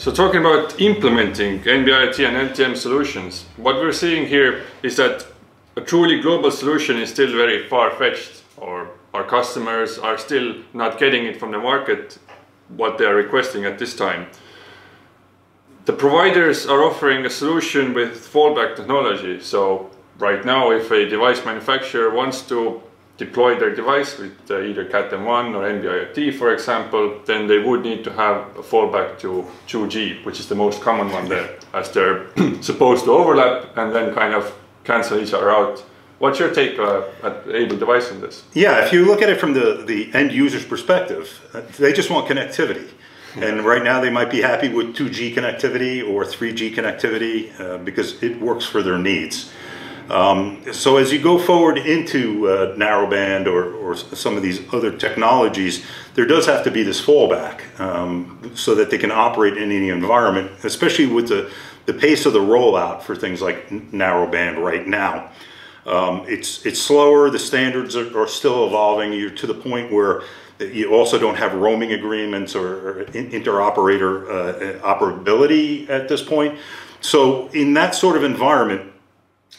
So talking about implementing NB-IoT and LTE-M solutions, what we're seeing here is that a truly global solution is still very far-fetched or our customers are still not getting it from the market what they are requesting at this time. The providers are offering a solution with fallback technology. So right now if a device manufacturer wants to deploy their device with uh, either Cat-M1 or NB-IoT, for example, then they would need to have a fallback to 2G, which is the most common one there, as they're supposed to overlap and then kind of cancel each other out. What's your take uh, at Able Device on this? Yeah, if you look at it from the, the end user's perspective, uh, they just want connectivity. Yeah. And right now they might be happy with 2G connectivity or 3G connectivity uh, because it works for their needs. Um, so as you go forward into uh, narrowband or, or some of these other technologies, there does have to be this fallback um, so that they can operate in any environment, especially with the, the pace of the rollout for things like narrowband right now. Um, it's, it's slower, the standards are, are, still evolving. You're to the point where you also don't have roaming agreements or, or interoperator uh, operability at this point. So in that sort of environment,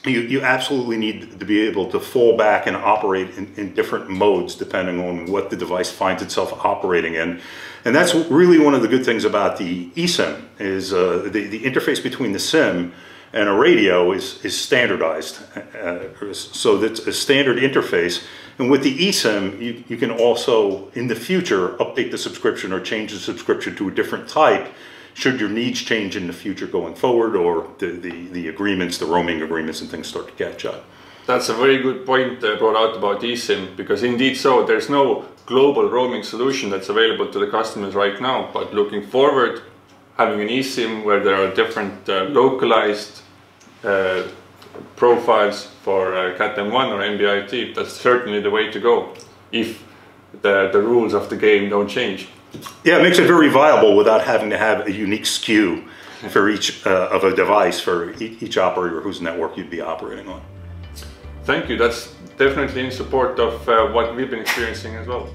you, you absolutely need to be able to fall back and operate in, in, different modes depending on what the device finds itself operating in. And that's really one of the good things about the eSIM is uh, the, the interface between the SIM and a radio is, is standardized. Uh, so that's a standard interface. And with the eSIM, you, you can also, in the future, update the subscription or change the subscription to a different type should your needs change in the future going forward or the, the, the agreements, the roaming agreements and things start to catch up. That's a very good point uh, brought out about eSIM because indeed so there's no global roaming solution that's available to the customers right now but looking forward having an eSIM where there are different uh, localized uh, profiles for uh, Cat-M1 or NB-IoT that's certainly the way to go if the, the rules of the game don't change. Yeah, it makes it very viable without having to have a unique SKU for each uh, of a device for each operator whose network you'd be operating on. Thank you. That's definitely in support of uh, what we've been experiencing as well.